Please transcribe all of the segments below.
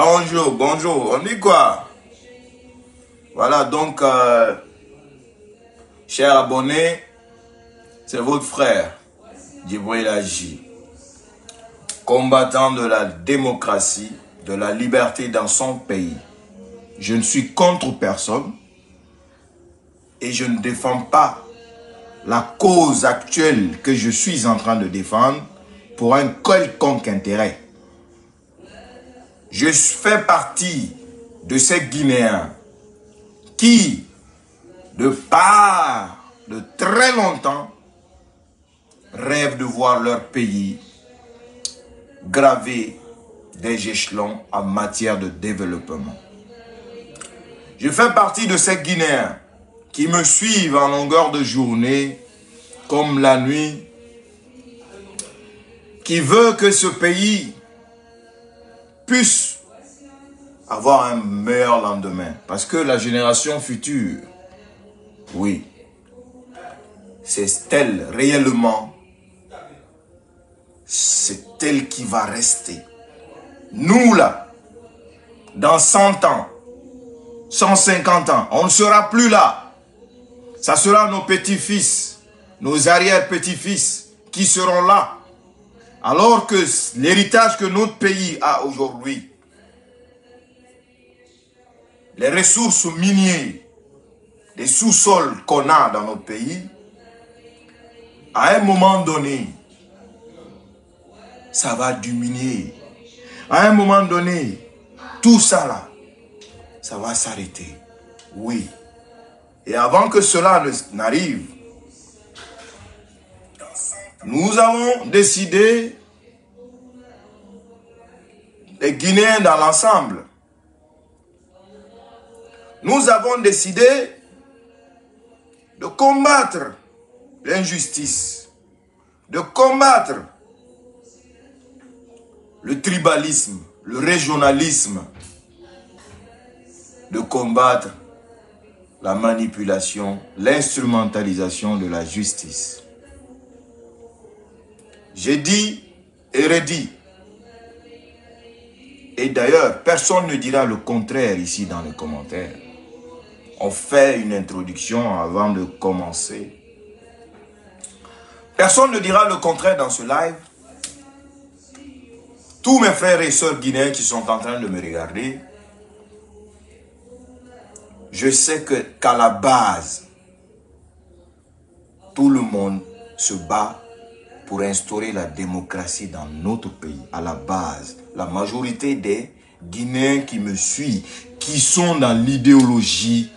Bonjour, bonjour. On dit quoi? Voilà, donc, euh, chers abonnés, c'est votre frère, Djibril Agi, combattant de la démocratie, de la liberté dans son pays. Je ne suis contre personne et je ne défends pas la cause actuelle que je suis en train de défendre pour un quelconque intérêt. Je fais partie de ces Guinéens qui, de part de très longtemps, rêvent de voir leur pays graver des échelons en matière de développement. Je fais partie de ces Guinéens qui me suivent en longueur de journée comme la nuit, qui veut que ce pays puisse avoir un meilleur lendemain. Parce que la génération future, oui, c'est elle réellement, c'est elle qui va rester. Nous là, dans 100 ans, 150 ans, on ne sera plus là. Ça sera nos petits-fils, nos arrière-petits-fils qui seront là. Alors que l'héritage que notre pays a aujourd'hui, les ressources minières, les sous-sols qu'on a dans notre pays, à un moment donné, ça va diminuer. À un moment donné, tout ça là, ça va s'arrêter. Oui. Et avant que cela n'arrive, nous avons décidé, les Guinéens dans l'ensemble, nous avons décidé de combattre l'injustice, de combattre le tribalisme, le régionalisme, de combattre la manipulation, l'instrumentalisation de la justice. J'ai dit et redit. Et d'ailleurs, personne ne dira le contraire ici dans les commentaires. On fait une introduction avant de commencer. Personne ne dira le contraire dans ce live. Tous mes frères et sœurs guinéens qui sont en train de me regarder, je sais que qu'à la base, tout le monde se bat pour instaurer la démocratie dans notre pays, à la base. La majorité des Guinéens qui me suivent, qui sont dans l'idéologie,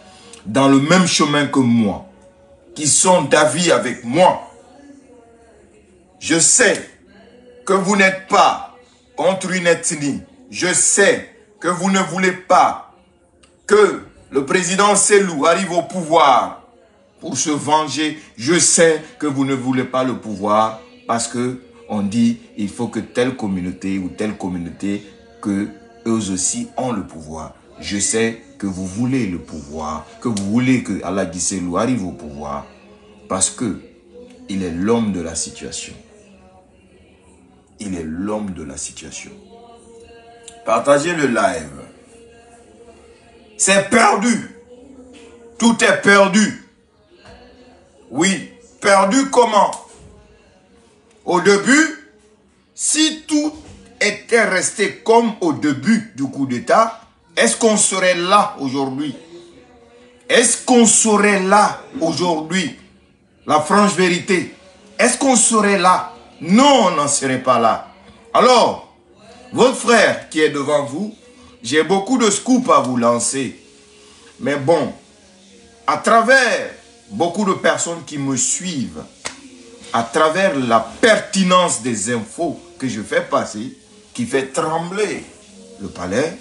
dans le même chemin que moi, qui sont d'avis avec moi, je sais que vous n'êtes pas contre une ethnie. Je sais que vous ne voulez pas que le président Selou arrive au pouvoir pour se venger. Je sais que vous ne voulez pas le pouvoir parce que on dit il faut que telle communauté ou telle communauté que eux aussi ont le pouvoir. Je sais que vous voulez le pouvoir, que vous voulez que Allah Selou arrive au pouvoir parce que il est l'homme de la situation. Il est l'homme de la situation. Partagez le live. C'est perdu. Tout est perdu. Oui, perdu comment? Au début, si tout était resté comme au début du coup d'État, est-ce qu'on serait là aujourd'hui? Est-ce qu'on serait là aujourd'hui? La franche vérité. Est-ce qu'on serait là? Non, on n'en serait pas là. Alors, votre frère qui est devant vous, j'ai beaucoup de scoops à vous lancer. Mais bon, à travers beaucoup de personnes qui me suivent, à travers la pertinence des infos que je fais passer, qui fait trembler le palais,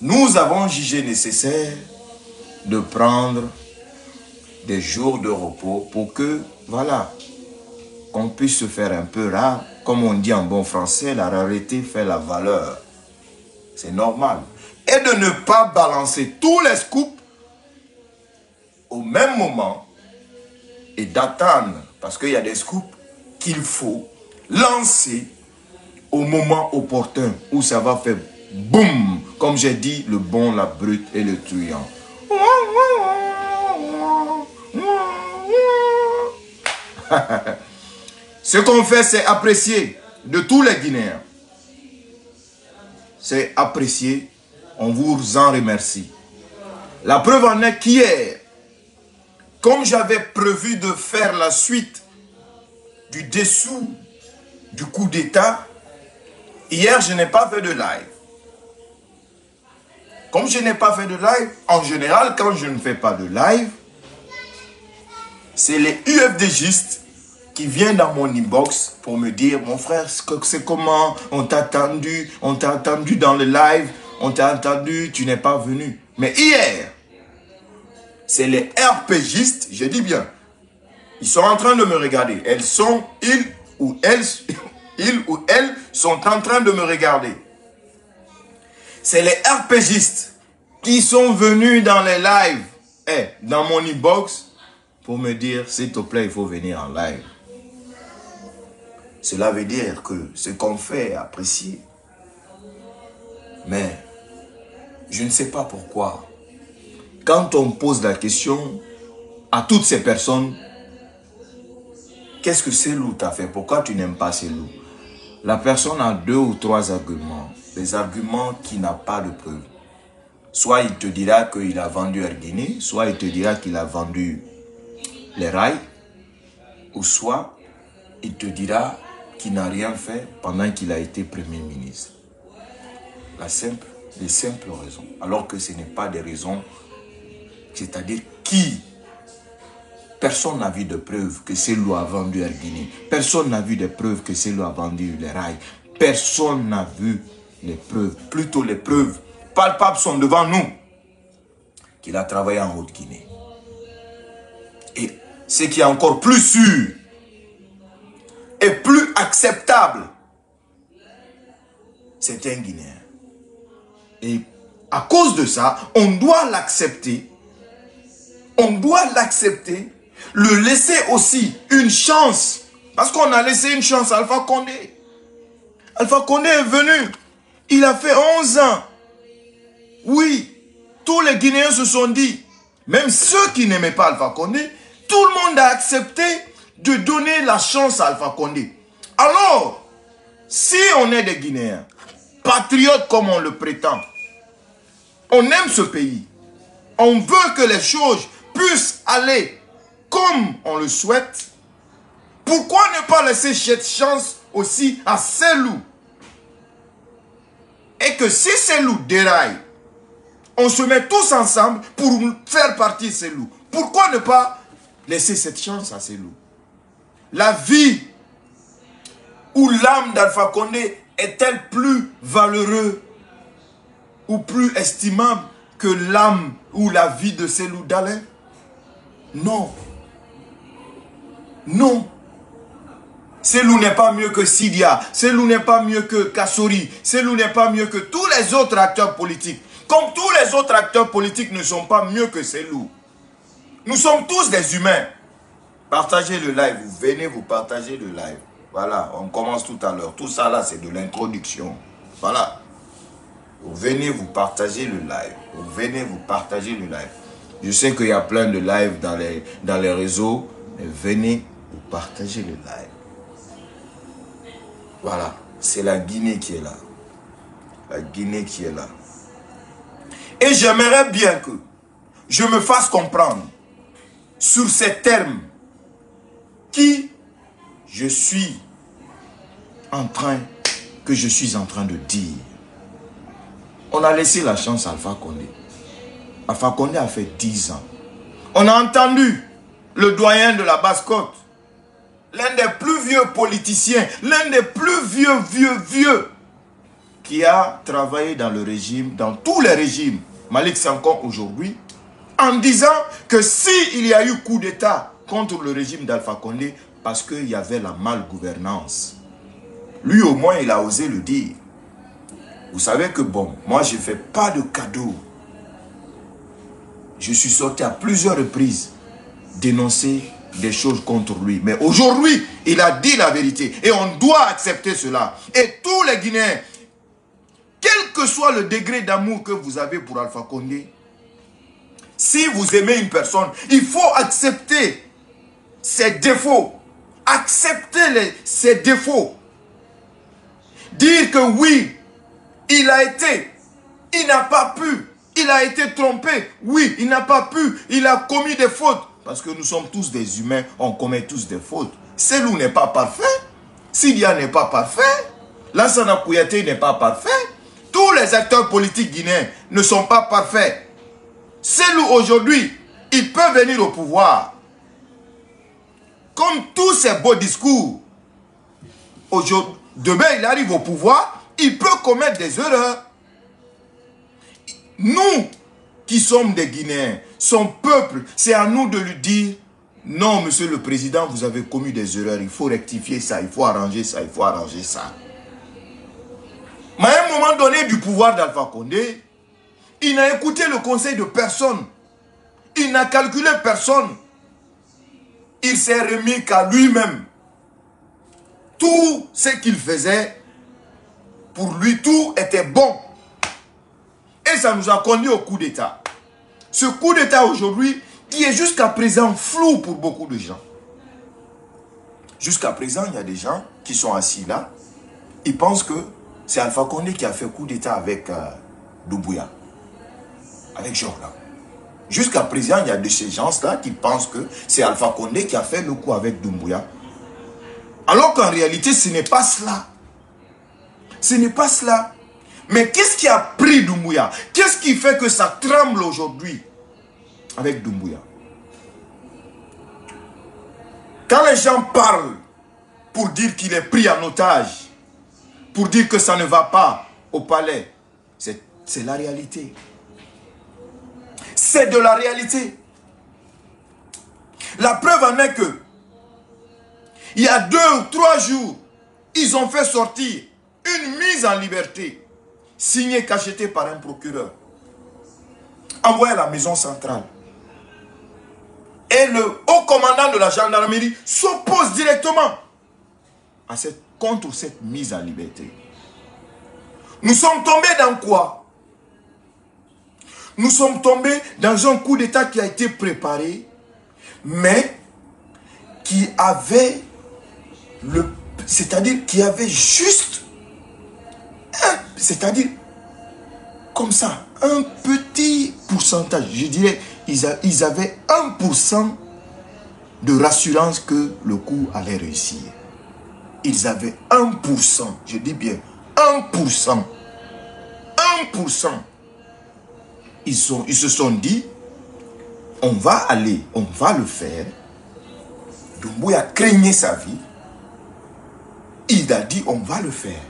nous avons jugé nécessaire de prendre des jours de repos pour que, voilà, qu'on puisse se faire un peu rare. Comme on dit en bon français, la rareté fait la valeur. C'est normal. Et de ne pas balancer tous les scoops au même moment et d'attendre, parce qu'il y a des scoops qu'il faut lancer au moment opportun où ça va faire boum, comme j'ai dit, le bon, la brute et le truand. Ce qu'on fait, c'est apprécier de tous les Guinéens. C'est apprécier. On vous en remercie. La preuve en est qu'hier, comme j'avais prévu de faire la suite du dessous du coup d'état, hier je n'ai pas fait de live. Comme je n'ai pas fait de live, en général, quand je ne fais pas de live, c'est les UFDgistes qui viennent dans mon inbox pour me dire, mon frère, c'est comment, on t'a attendu, on t'a attendu dans le live, on t'a attendu, tu n'es pas venu. Mais hier, c'est les RPGistes, je dis bien, ils sont en train de me regarder. Elles sont, ils ou elles, ils ou elles sont en train de me regarder. C'est les RPGistes qui sont venus dans les lives, eh, dans mon inbox, pour me dire, s'il te plaît, il faut venir en live. Cela veut dire que ce qu'on fait est apprécié. Mais, je ne sais pas pourquoi. Quand on pose la question à toutes ces personnes, qu'est-ce que c'est loup t'a fait? Pourquoi tu n'aimes pas ces loups? La personne a deux ou trois arguments. Des arguments qui n'ont pas de preuve. Soit il te dira qu'il a vendu Guinée, soit il te dira qu'il a vendu les rails, ou soit il te dira qu'il n'a rien fait pendant qu'il a été Premier ministre. La simple, les simples raisons. Alors que ce n'est pas des raisons, c'est-à-dire qui? Personne n'a vu de preuves que Célou a vendu Guinée. Personne n'a vu de preuves que Célou a vendu les rails. Personne n'a vu les preuves. Plutôt les preuves palpables sont devant nous qu'il a travaillé en Haute-Guinée. Et ce qui est encore plus sûr et plus acceptable, c'est un Guinéen. Et à cause de ça, on doit l'accepter. On doit l'accepter, le laisser aussi une chance. Parce qu'on a laissé une chance à Alpha Condé. Alpha Condé est venu. Il a fait 11 ans. Oui, tous les Guinéens se sont dit, même ceux qui n'aimaient pas Alpha Condé, tout le monde a accepté de donner la chance à Alpha Condé. Alors, si on est des Guinéens, patriotes comme on le prétend, on aime ce pays, on veut que les choses puissent aller comme on le souhaite, pourquoi ne pas laisser cette chance aussi à Selou? Et que si Selou déraille, on se met tous ensemble pour faire partie de Selou. Pourquoi ne pas laisser cette chance à Selou? La vie ou l'âme d'Alpha Condé est-elle plus valeureuse ou plus estimable que l'âme ou la vie de Selou d'Alain Non. Non. Selou n'est pas mieux que Sidia. Selou n'est pas mieux que Kassori. Selou n'est pas mieux que tous les autres acteurs politiques. Comme tous les autres acteurs politiques ne sont pas mieux que Selou. Nous sommes tous des humains. Partagez le live. Vous venez vous partager le live. Voilà, on commence tout à l'heure. Tout ça là, c'est de l'introduction. Voilà. Vous venez vous partager le live. Vous venez vous partager le live. Je sais qu'il y a plein de lives dans les, dans les réseaux. Mais venez vous partager le live. Voilà. C'est la Guinée qui est là. La Guinée qui est là. Et j'aimerais bien que je me fasse comprendre sur ces termes qui je suis en train, que je suis en train de dire. On a laissé la chance à Alpha Condé. Alpha Condé a fait 10 ans. On a entendu le doyen de la basse-côte, l'un des plus vieux politiciens, l'un des plus vieux, vieux, vieux, qui a travaillé dans le régime, dans tous les régimes, Malik Sankon aujourd'hui, en disant que s'il y a eu coup d'État contre le régime d'Alpha Condé, parce qu'il y avait la malgouvernance. Lui au moins, il a osé le dire. Vous savez que bon, moi je ne fais pas de cadeau. Je suis sorti à plusieurs reprises dénoncer des choses contre lui. Mais aujourd'hui, il a dit la vérité. Et on doit accepter cela. Et tous les Guinéens quel que soit le degré d'amour que vous avez pour Alpha Condé, si vous aimez une personne, il faut accepter ses défauts. Accepter ses défauts. Dire que oui, il a été, il n'a pas pu, il a été trompé. Oui, il n'a pas pu, il a commis des fautes. Parce que nous sommes tous des humains, on commet tous des fautes. Celui n'est pas parfait. Sidia n'est pas parfait. Lansana Kouyaté n'est pas parfait. Tous les acteurs politiques guinéens ne sont pas parfaits. Celui aujourd'hui, il peut venir au pouvoir. Comme tous ces beaux discours. Demain, il arrive au pouvoir, il peut commettre des erreurs. Nous, qui sommes des Guinéens, son peuple, c'est à nous de lui dire, non, monsieur le président, vous avez commis des erreurs, il faut rectifier ça, il faut arranger ça, il faut arranger ça. Mais à un moment donné du pouvoir d'Alpha Condé, il n'a écouté le conseil de personne. Il n'a calculé personne. Il s'est remis qu'à lui-même. Tout ce qu'il faisait, pour lui, tout était bon. Et ça nous a conduit au coup d'État. Ce coup d'État aujourd'hui, qui est jusqu'à présent flou pour beaucoup de gens. Jusqu'à présent, il y a des gens qui sont assis là. Ils pensent que c'est Alpha Condé qui a fait coup d'État avec euh, Doumbouya. Avec Jordan. Jusqu'à présent, il y a de ces gens-là qui pensent que c'est Alpha Condé qui a fait le coup avec Doumbouya. Alors qu'en réalité, ce n'est pas cela. Ce n'est pas cela. Mais qu'est-ce qui a pris Doumbouya Qu'est-ce qui fait que ça tremble aujourd'hui avec Doumbouya Quand les gens parlent pour dire qu'il est pris en otage, pour dire que ça ne va pas au palais, c'est la réalité. C'est de la réalité. La preuve en est que, il y a deux ou trois jours, ils ont fait sortir une mise en liberté signé, cacheté par un procureur, envoyé à la maison centrale. Et le haut commandant de la gendarmerie s'oppose directement à cette, contre cette mise en liberté. Nous sommes tombés dans quoi? Nous sommes tombés dans un coup d'État qui a été préparé, mais qui avait le... C'est-à-dire qui avait juste c'est-à-dire, comme ça, un petit pourcentage, je dirais, ils, avaient 1% de rassurance que le coup allait réussir. Ils avaient 1%, je dis bien 1%. 1%. Ils, ils se sont dit, on va aller, on va le faire. Doumbouya craignait sa vie. Il a dit, on va le faire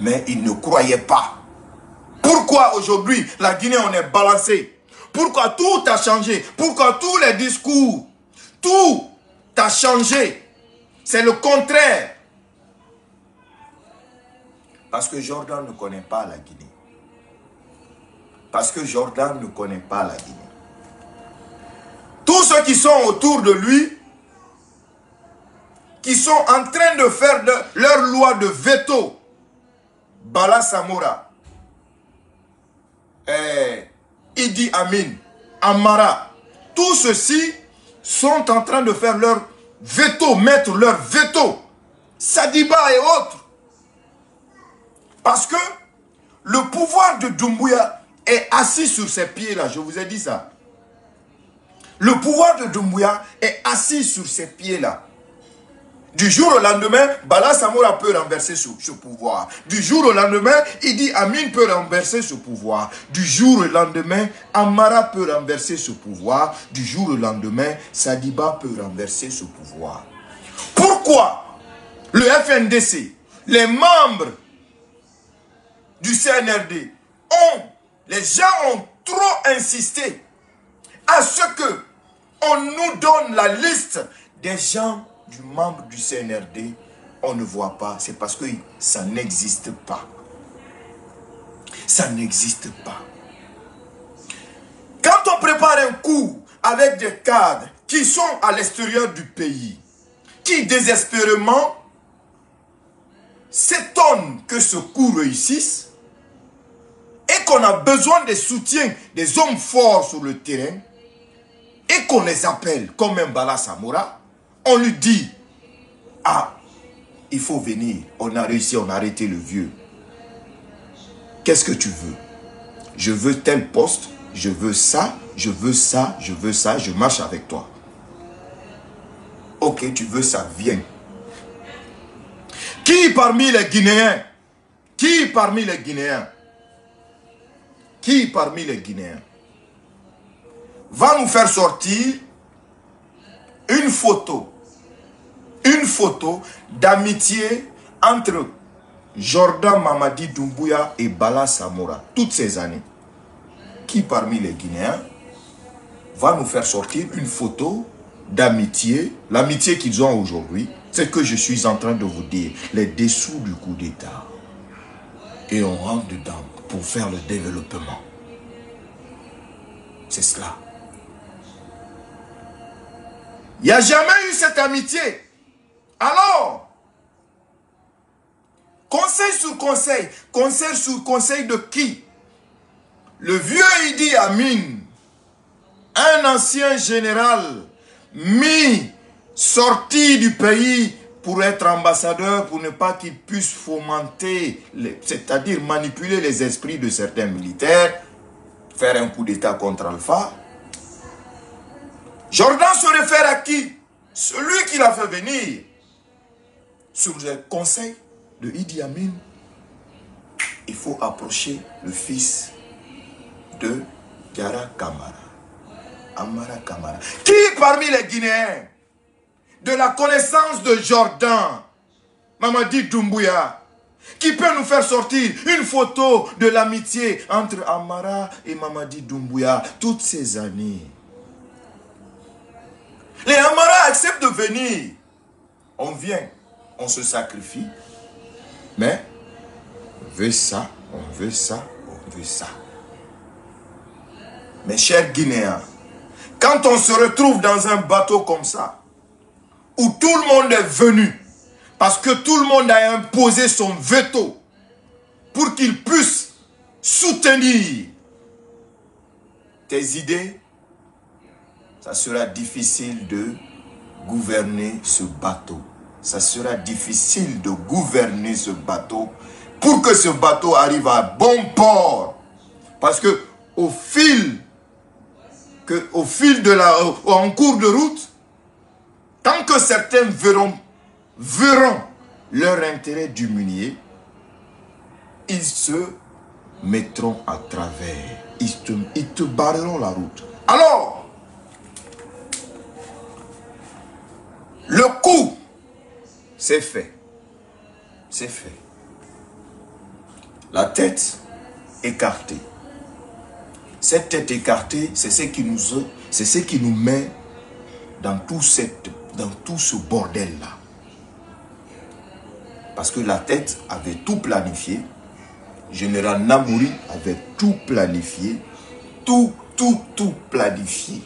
mais ils ne croyaient pas. Pourquoi aujourd'hui la Guinée on est balancé? Pourquoi tout a changé? Pourquoi tous les discours, tout a changé? C'est le contraire. Parce que Jordan ne connaît pas la Guinée. Parce que Jordan ne connaît pas la Guinée. Tous ceux qui sont autour de lui, qui sont en train de faire leur loi de veto Bala Samora, eh, Idi Amin, Amara, tous ceux-ci sont en train de faire leur veto, mettre leur veto. Sadiba et autres. Parce que le pouvoir de Doumbouya est assis sur ses pieds-là. Je vous ai dit ça. Le pouvoir de Doumbouya est assis sur ses pieds-là. Du jour au lendemain, Bala Samoura peut renverser ce, pouvoir. Du jour au lendemain, Idi Amin peut renverser ce pouvoir. Du jour au lendemain, Amara peut renverser ce pouvoir. Du jour au lendemain, Sadiba peut renverser ce pouvoir. Pourquoi le FNDC, les membres du CNRD ont, les gens ont trop insisté à ce que on nous donne la liste des gens du membre du CNRD, on ne voit pas, c'est parce que ça n'existe pas. Ça n'existe pas. Quand on prépare un coup avec des cadres qui sont à l'extérieur du pays, qui désespérément s'étonne que ce coup réussisse et qu'on a besoin des soutiens des hommes forts sur le terrain et qu'on les appelle comme un Bala Samoura, on lui dit, ah, il faut venir, on a réussi, on a arrêté le vieux. Qu'est-ce que tu veux? Je veux tel poste, je veux ça, je veux ça, je veux ça, je marche avec toi. Ok, tu veux ça, viens. Qui parmi les Guinéens Qui parmi les Guinéens Qui parmi les Guinéens va nous faire sortir une photo, une photo d'amitié entre Jordan Mamadi Doumbouya et Bala Samoura, toutes ces années. Qui parmi les Guinéens va nous faire sortir une photo d'amitié, l'amitié qu'ils ont aujourd'hui, c'est que je suis en train de vous dire, les dessous du coup d'État. Et on rentre dedans pour faire le développement. C'est cela. Il n'y a jamais eu cette amitié. Alors, conseil sur conseil, conseil sur conseil de qui? Le vieux Idi Amin, un ancien général mis sorti du pays pour être ambassadeur, pour ne pas qu'il puisse fomenter, c'est-à-dire manipuler les esprits de certains militaires, faire un coup d'État contre Alpha, Jordan se réfère à qui? Celui qui l'a fait venir. Sur le conseil de Idi Amin, il faut approcher le fils de Yara Kamara. Amara Kamara. Qui parmi les Guinéens de la connaissance de Jordan, Mamadi Doumbouya, qui peut nous faire sortir une photo de l'amitié entre Amara et Mamadi Doumbouya toutes ces années? Les Amara acceptent de venir. On vient, on se sacrifie. Mais on veut ça, on veut ça, on veut ça. Mes chers Guinéens, quand on se retrouve dans un bateau comme ça, où tout le monde est venu, parce que tout le monde a imposé son veto pour qu'il puisse soutenir tes idées, ça sera difficile de gouverner ce bateau. Ça sera difficile de gouverner ce bateau pour que ce bateau arrive à bon port. Parce que au fil, que, au fil de la, en cours de route, tant que certains verront, verront leur intérêt diminuer, ils se mettront à travers. Ils te, ils te barreront la route. Alors, Le coup, c'est fait. C'est fait. La tête écartée. Cette tête écartée, c'est ce qui nous, c'est ce qui nous met dans tout, cette, dans tout ce bordel-là. Parce que la tête avait tout planifié. Général Namouri avait tout planifié. Tout, tout, tout planifié.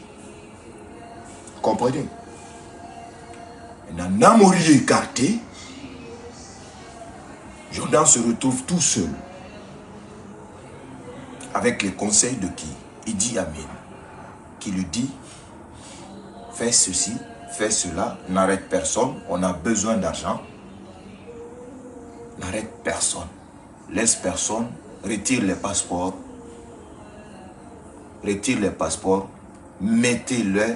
Comprenez? Un Namori écarté, Jordan se retrouve tout seul. Avec les conseils de qui? Il dit Amin. Qui lui dit, fais ceci, fais cela, n'arrête personne, on a besoin d'argent. N'arrête personne. Laisse personne, retire les passeports. Retire les passeports, mettez-les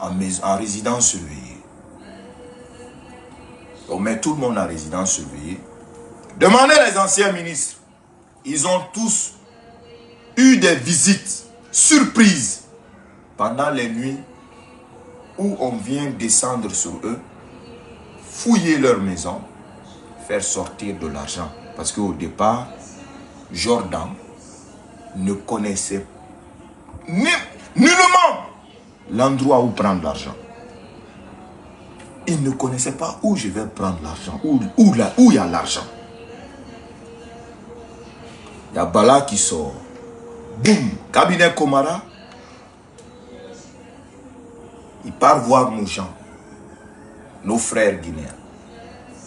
en, en résidence surveillée. On met tout le monde en résidence surveillée. Demandez les anciens ministres. Ils ont tous eu des visites surprises pendant les nuits où on vient descendre sur eux, fouiller leur maison, faire sortir de l'argent. Parce qu'au départ, Jordan ne connaissait nullement l'endroit où prendre l'argent. Il ne connaissait pas où je vais prendre l'argent, où, où, où il y a l'argent. Il y a Bala qui sort. Boum, cabinet Komara. Il part voir nos gens, nos frères guinéens.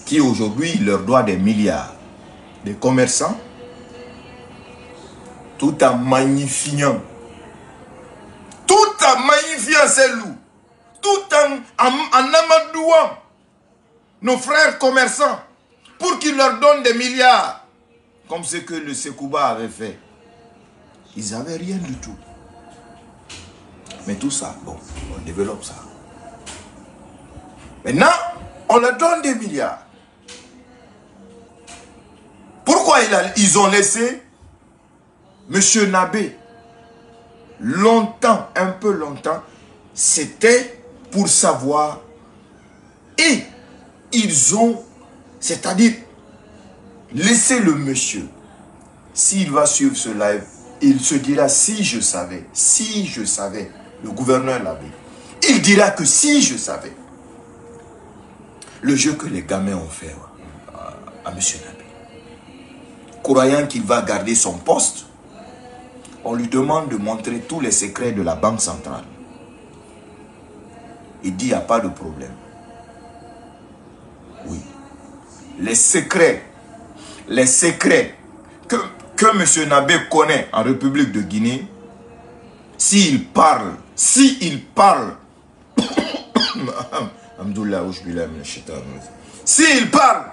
qui aujourd'hui leur doit des milliards, des commerçants, tout en magnifiant, tout en magnifiant ces loups, tout en, en, amadouant nos frères commerçants pour qu'ils leur donnent des milliards, comme ce que le Sekouba avait fait. Ils n'avaient rien du tout. Mais tout ça, bon, on développe ça. Maintenant, on leur donne des milliards. Pourquoi ils ont laissé M. Nabé longtemps, un peu longtemps, c'était pour savoir. Et ils ont, c'est-à-dire, laissé le monsieur, s'il va suivre ce live, il se dira si je savais, si je savais, le gouverneur Nabé, il dira que si je savais, le jeu que les gamins ont fait à, M. Nabé, croyant qu'il va garder son poste, on lui demande de montrer tous les secrets de la banque centrale. Il dit, il n'y a pas de problème. Oui. Les secrets, les secrets que, que M. Nabé connaît en République de Guinée, s'il parle, s'il parle, s'il parle,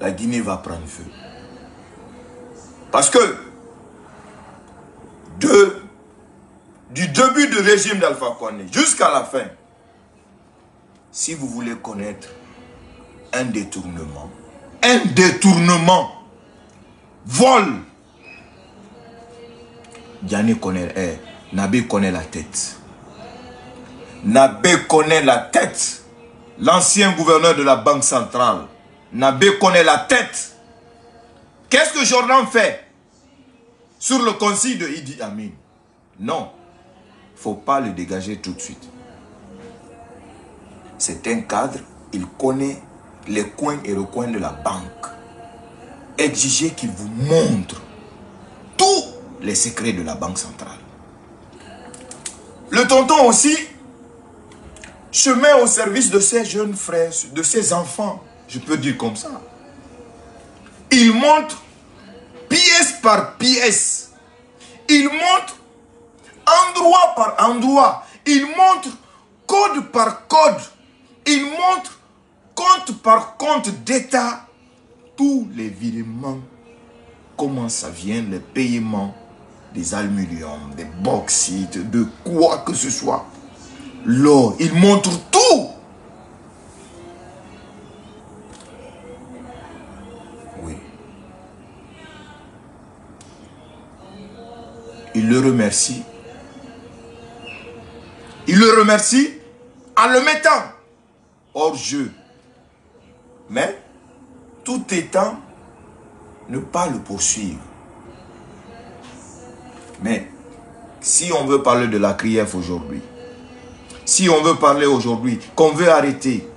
la Guinée va prendre feu. Parce que du début du régime d'Alpha Condé jusqu'à la fin, si vous voulez connaître un détournement, un détournement, vol, Diane connaît, eh, Nabé connaît la tête. Nabé connaît la tête. L'ancien gouverneur de la Banque centrale. Nabé connaît la tête. Qu'est-ce que Jordan fait? Sur le conseil de Idi Amin. Non, faut pas le dégager tout de suite. C'est un cadre, il connaît les coins et recoins de la banque. Exigez qu'il vous montre tous les secrets de la banque centrale. Le tonton aussi se met au service de ses jeunes frères, de ses enfants, je peux dire comme ça. Il montre pièce par pièce. Il montre endroit par endroit. Il montre code par code. Il montre compte par compte d'État tous les virements. Comment ça vient, les paiements des aluminium, des bauxites, de quoi que ce soit. L'or, il montre tout. Il le remercie. Il le remercie en le mettant hors jeu. Mais, tout étant, ne pas le poursuivre. Mais, si on veut parler de la CRIEF aujourd'hui, si on veut parler aujourd'hui qu'on veut arrêter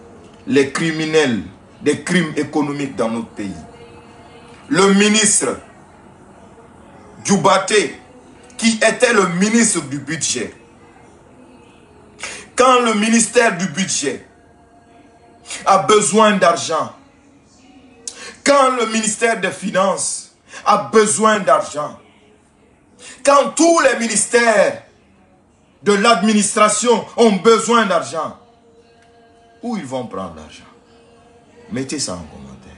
les criminels des crimes économiques dans notre pays, le ministre Djoubaté qui était le ministre du budget. Quand le ministère du budget a besoin d'argent, quand le ministère des Finances a besoin d'argent, quand tous les ministères de l'administration ont besoin d'argent, où ils vont prendre l'argent? Mettez ça en commentaire.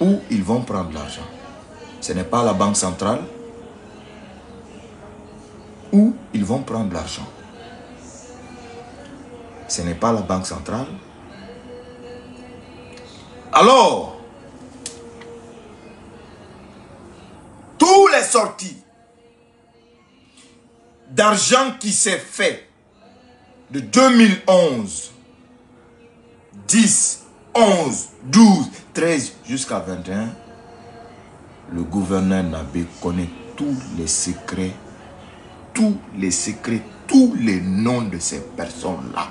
Où ils vont prendre l'argent? Ce n'est pas la Banque centrale, où ils vont prendre l'argent. Ce n'est pas la banque centrale. Alors, tous les sorties d'argent qui s'est fait de 2011, 10, 11, 12, 13 jusqu'à 21, le gouverneur Nabé connaît tous les secrets tous les secrets, tous les noms de ces personnes-là.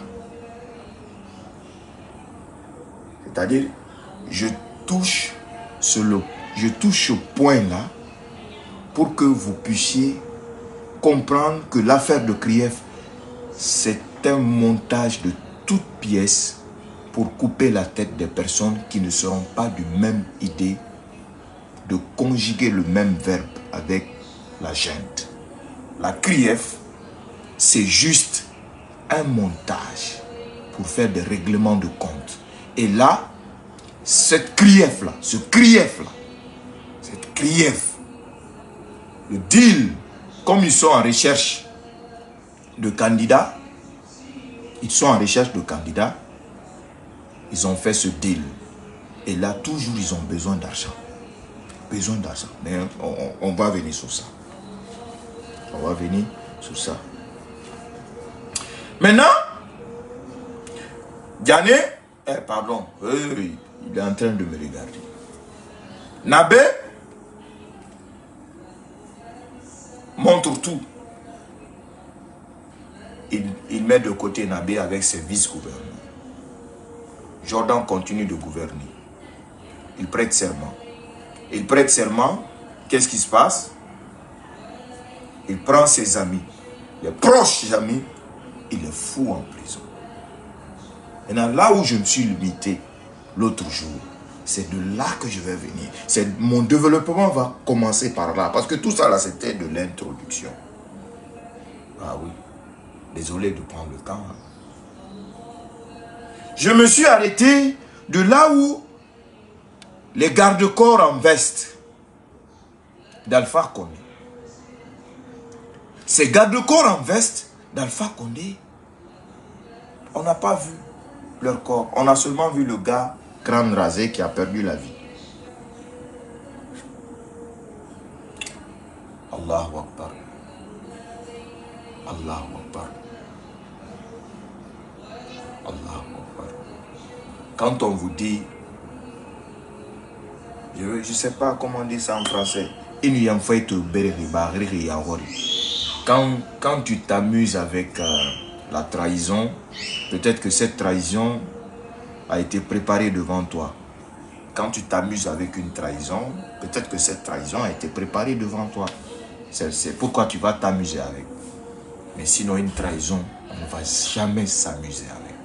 C'est-à-dire, je touche, ce, je touche ce point-là pour que vous puissiez comprendre que l'affaire de Krief, c'est un montage de toute pièce pour couper la tête des personnes qui ne seront pas du même idée de conjuguer le même verbe avec la gente. La CRIEF, c'est juste un montage pour faire des règlements de compte. Et là, cette CRIEF-là, ce CRIEF-là, cette CRIEF, le deal, comme ils sont en recherche de candidats, ils sont en recherche de candidats, ils ont fait ce deal. Et là, toujours, ils ont besoin d'argent. Besoin d'argent. Mais on, va venir sur ça. On va venir sur ça. Maintenant, Diane, eh, pardon, il est en train de me regarder. Nabé montre tout. Il, met de côté Nabé avec ses vice-gouverneurs. Jordan continue de gouverner. Il prête serment. Il prête serment. Qu'est-ce qui se passe? Il prend ses amis, les proches amis, il les fout en prison. Maintenant, là où je me suis limité l'autre jour, c'est de là que je vais venir. Mon développement va commencer par là. Parce que tout ça, là, c'était de l'introduction. Ah oui. Désolé de prendre le temps. Hein. Je me suis arrêté de là où les gardes-corps en veste d'Alpha Condé. Ces gardes-corps en veste d'Alpha Condé, on n'a pas vu leur corps. On a seulement vu le gars crâne rasé qui a perdu la vie. Allahu Akbar. Allahu Akbar. Allahu quand on vous dit, je ne sais pas comment dire ça en français, quand, quand tu t'amuses avec euh, la trahison, peut-être que cette trahison a été préparée devant toi. Quand tu t'amuses avec une trahison, peut-être que cette trahison a été préparée devant toi. C'est pourquoi tu vas t'amuser avec. Mais sinon, une trahison, on ne va jamais s'amuser avec.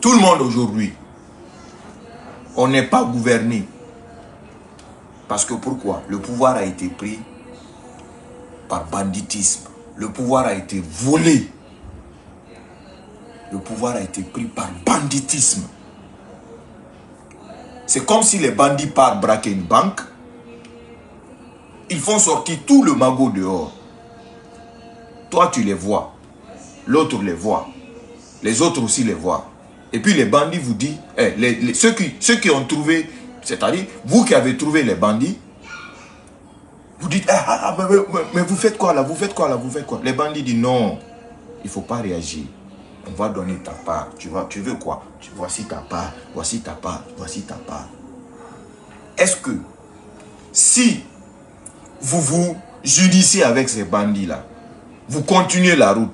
Tout le monde aujourd'hui, on n'est pas gouverné. Parce que pourquoi? Le pouvoir a été pris par banditisme. Le pouvoir a été volé. Le pouvoir a été pris par banditisme. C'est comme si les bandits partent braquer une banque. Ils font sortir tout le magot dehors. Toi, tu les vois. L'autre les voit. Les autres aussi les voient. Et puis les bandits vous disent, eh, qui, ceux qui ont trouvé, c'est-à-dire vous qui avez trouvé les bandits, vous dites, ah, ah, ah, mais, vous faites quoi là, vous faites quoi là, vous faites quoi? Les bandits disent non, il ne faut pas réagir. On va donner ta part. Tu, tu veux quoi? Voici ta part, voici ta part, voici ta part. Est-ce que si vous vous judiciez avec ces bandits-là, vous continuez la route,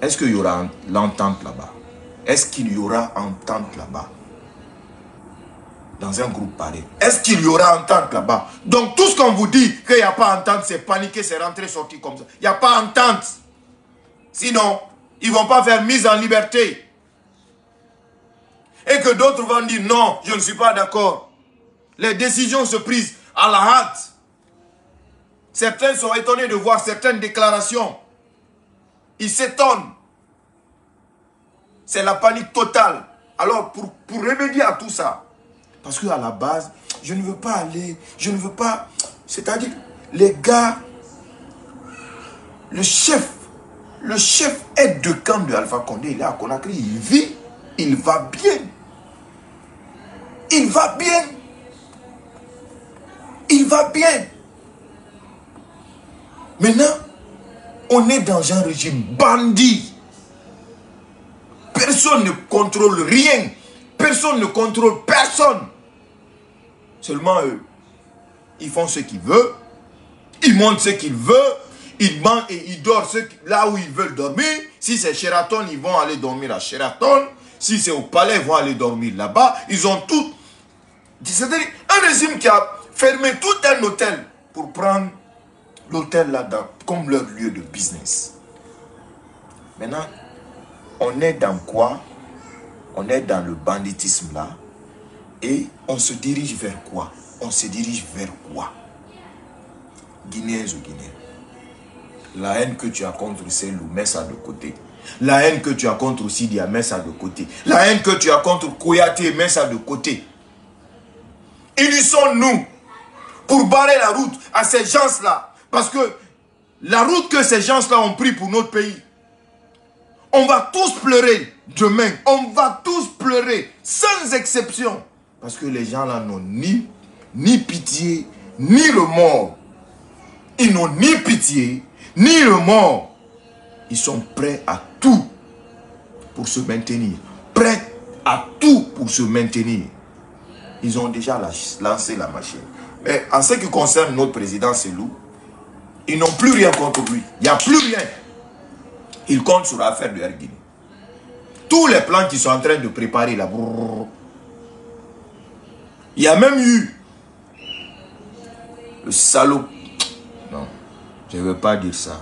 est-ce qu'il y aura l'entente là-bas? Est-ce qu'il y aura entente là-bas? Dans un groupe pareil. Est-ce qu'il y aura entente là-bas? Donc tout ce qu'on vous dit qu'il n'y a pas entente, c'est paniquer, c'est rentrer, sortir comme ça. Il n'y a pas entente. Sinon, ils ne vont pas faire mise en liberté. Et que d'autres vont dire non, je ne suis pas d'accord. Les décisions se prisent à la hâte. Certains sont étonnés de voir certaines déclarations. Ils s'étonnent. C'est la panique totale. Alors, pour, pour remédier à tout ça, parce qu'à la base, je ne veux pas aller, je ne veux pas... C'est-à-dire, les gars, le chef, le chef aide de camp de Alpha Condé, il est à Conakry, il vit, il va bien. Il va bien. Il va bien. Maintenant, on est dans un régime bandit. Personne ne contrôle rien. Personne ne contrôle personne. Seulement eux. Ils font ce qu'ils veulent. Ils montent ce qu'ils veulent. Ils mangent et ils dorment là où ils veulent dormir. Si c'est Sheraton, ils vont aller dormir à Sheraton. Si c'est au palais, ils vont aller dormir là-bas. Ils ont tout. C'est-à-dire un régime qui a fermé tout un hôtel pour prendre l'hôtel là comme leur lieu de business. Maintenant, on est dans quoi? On est dans le banditisme là. Et on se dirige vers quoi? On se dirige vers quoi? Guinéens ou Guinéens. La haine que tu as contre Selou, mets ça de côté. La haine que tu as contre Sidia, mets ça de côté. La haine que tu as contre Kouyaté, mets ça de côté. Unissons-nous pour barrer la route à ces gens-là. Parce que la route que ces gens-là ont pris pour notre pays, on va tous pleurer demain. On va tous pleurer, sans exception. Parce que les gens-là n'ont ni, ni pitié, ni le mort. Ils n'ont ni pitié, ni le mort. Ils sont prêts à tout pour se maintenir. Prêts à tout pour se maintenir. Ils ont déjà lancé la machine. Mais en ce qui concerne notre président Selou, ils n'ont plus rien contre lui. Il n'y a plus rien. Ils comptent sur l'affaire de Air Tous les plans qu'ils sont en train de préparer là. Il y a même eu le salaud. Non, je ne veux pas dire ça.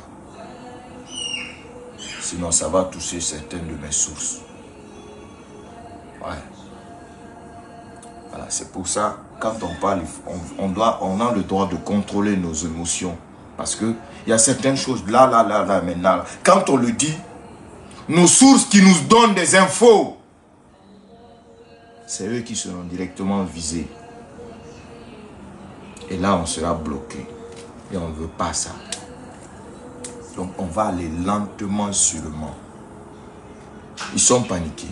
Sinon, ça va toucher certaines de mes sources. Ouais. Voilà, c'est pour ça, quand on parle, on, doit, on a le droit de contrôler nos émotions. Parce que il y a certaines choses là, là, là, là, maintenant. Quand on le dit, nos sources qui nous donnent des infos, c'est eux qui seront directement visés. Et là, on sera bloqué. Et on ne veut pas ça. Donc, on va aller lentement, sûrement. Ils sont paniqués.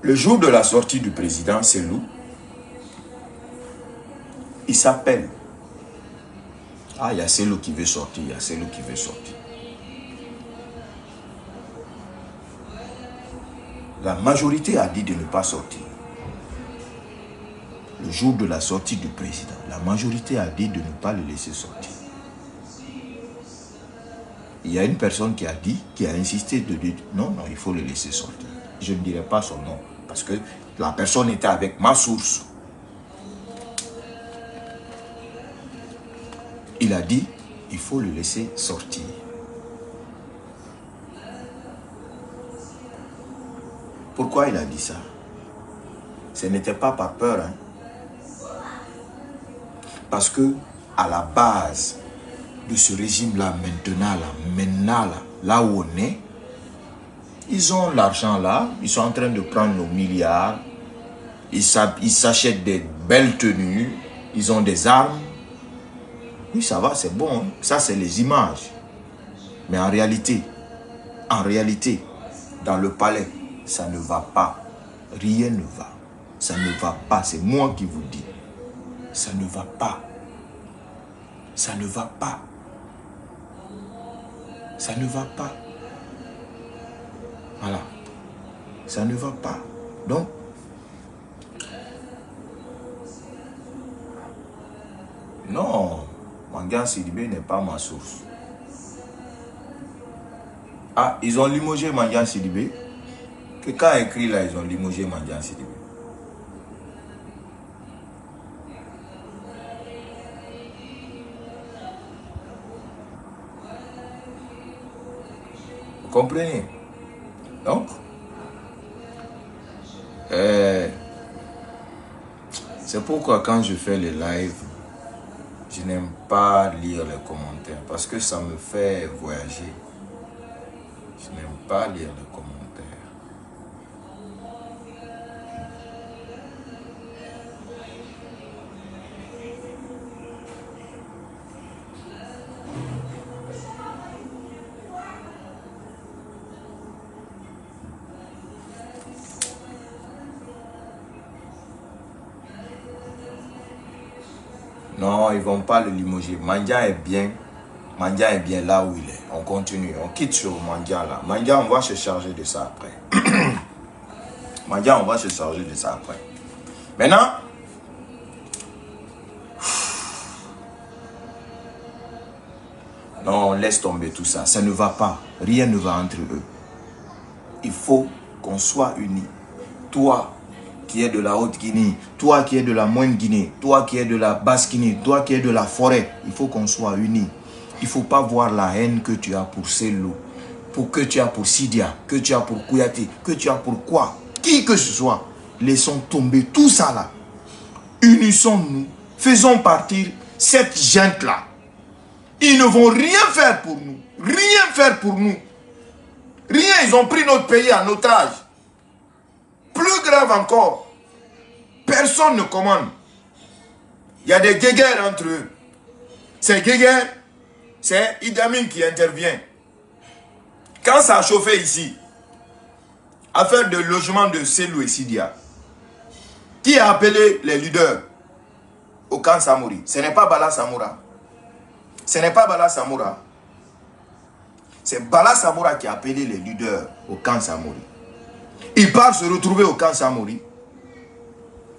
Le jour de la sortie du président, c'est nous. Il s'appelle. Ah, il y a celui qui veut sortir, il y a celui qui veut sortir. La majorité a dit de ne pas sortir. Le jour de la sortie du président, la majorité a dit de ne pas le laisser sortir. Il y a une personne qui a dit, qui a insisté de dire non, non, il faut le laisser sortir. Je ne dirai pas son nom parce que la personne était avec ma source. Il a dit, il faut le laisser sortir. Pourquoi il a dit ça? Ce n'était pas par peur. Hein? Parce que à la base de ce régime-là, maintenant, là, maintenant, là, où on est, ils ont l'argent là, ils sont en train de prendre nos milliards, ils s'achètent des belles tenues, ils ont des armes. Oui, ça va, c'est bon. Hein. Ça, c'est les images. Mais en réalité, en réalité, dans le palais, ça ne va pas. Rien ne va. Ça ne va pas. C'est moi qui vous dis. Ça ne va pas. Ça ne va pas. Ça ne va pas. Voilà. Ça ne va pas. Donc, non, Mangan Sidibé n'est pas ma source. Ah, ils ont limogé Mangan Sidibé Quelqu'un a écrit là, ils ont limogé Mandian Sidibé. Vous comprenez? Donc, euh, c'est pourquoi quand je fais les lives, je n'aime pas lire les commentaires parce que ça me fait voyager. Je n'aime pas lire les commentaires. Pas le limoger. Mandia est bien. Mandia est bien là où il est. On continue. On quitte sur Mandia là. Mandia, on va se charger de ça après. Mandia, on va se charger de ça après. Maintenant, non, laisse tomber tout ça. Ça ne va pas. Rien ne va entre eux. Il faut qu'on soit unis. Toi, qui est de la Haute-Guinée, toi qui es de la Moindre-Guinée, toi qui es de la Basse-Guinée, toi qui es de la forêt, il faut qu'on soit unis. Il ne faut pas voir la haine que tu as pour Celo. pour que tu as pour Sidia, que tu as pour Kouyaté, que tu as pour quoi, qui que ce soit, laissons tomber tout ça là. Unissons-nous, faisons partir cette gente-là. Ils ne vont rien faire pour nous. Rien faire pour nous. Rien, ils ont pris notre pays en otage. Plus grave encore, personne ne commande. Il y a des guéguerres entre eux. Ces guéguerres, c'est Idamine qui intervient. Quand ça a chauffé ici, affaire de logement de Selou et Sidia, qui a appelé les leaders au camp Samouri? Ce n'est pas Bala Samoura. Ce n'est pas Bala Samoura. C'est Bala Samoura qui a appelé les leaders au camp Samouri. Il part se retrouver au camp Samouri.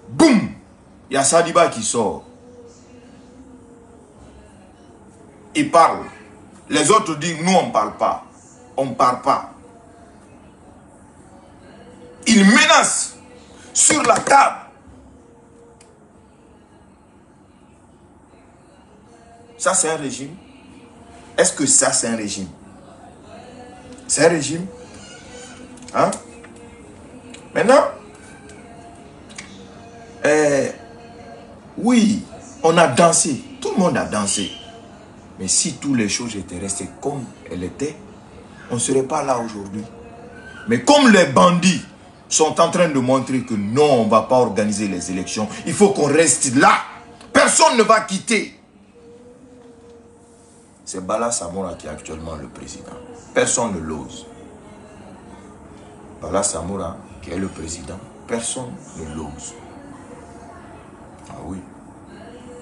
Boum Il y a Sadiba qui sort. Il parle. Les autres disent, nous on ne parle pas. On ne parle pas. Il menace sur la table. Ça, c'est un régime. Est-ce que ça, c'est un régime? C'est un régime Hein? Maintenant, eh, oui, on a dansé. Tout le monde a dansé. Mais si toutes les choses étaient restées comme elles étaient, on ne serait pas là aujourd'hui. Mais comme les bandits sont en train de montrer que non, on ne va pas organiser les élections, il faut qu'on reste là. Personne ne va quitter. C'est Bala Samoura qui est actuellement le président. Personne ne l'ose. Bala Samoura qui est le président, personne ne l'ose. Ah oui.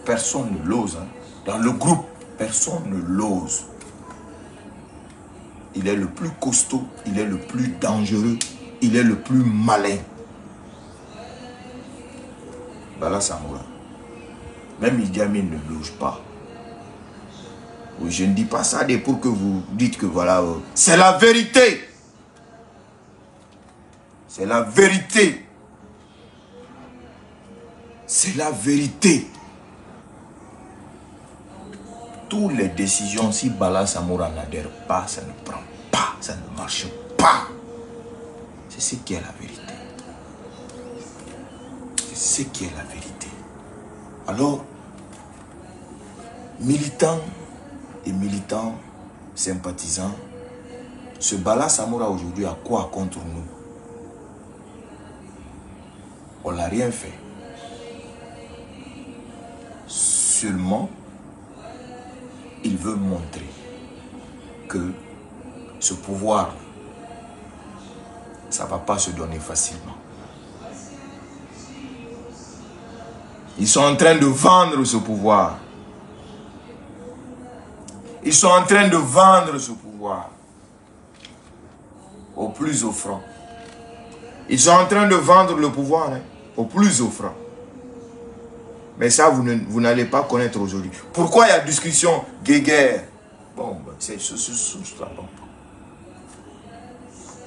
Personne ne l'ose. Hein. Dans le groupe, personne ne l'ose. Il est le plus costaud, il est le plus dangereux, il est le plus malin. Bala Samoura. Même Idi ne loge pas. Je ne dis pas ça pour que vous dites que voilà, euh, c'est la vérité. C'est la vérité. C'est la vérité. Toutes les décisions, si Bala Samoura n'adhère pas, ça ne prend pas, ça ne marche pas. C'est ce qui est la vérité. C'est ce qui est la vérité. Alors, militants et militants, sympathisants, ce Bala Samoura aujourd'hui a quoi contre nous? On n'a rien fait. Seulement, il veut montrer que ce pouvoir, ça ne va pas se donner facilement. Ils sont en train de vendre ce pouvoir. Ils sont en train de vendre ce pouvoir au plus offrant. Ils sont en train de vendre le pouvoir hein, au plus offrant. Mais ça, vous n'allez pas connaître aujourd'hui. Pourquoi il y a discussion guéguerre? Bon, ben, c'est ce, ça.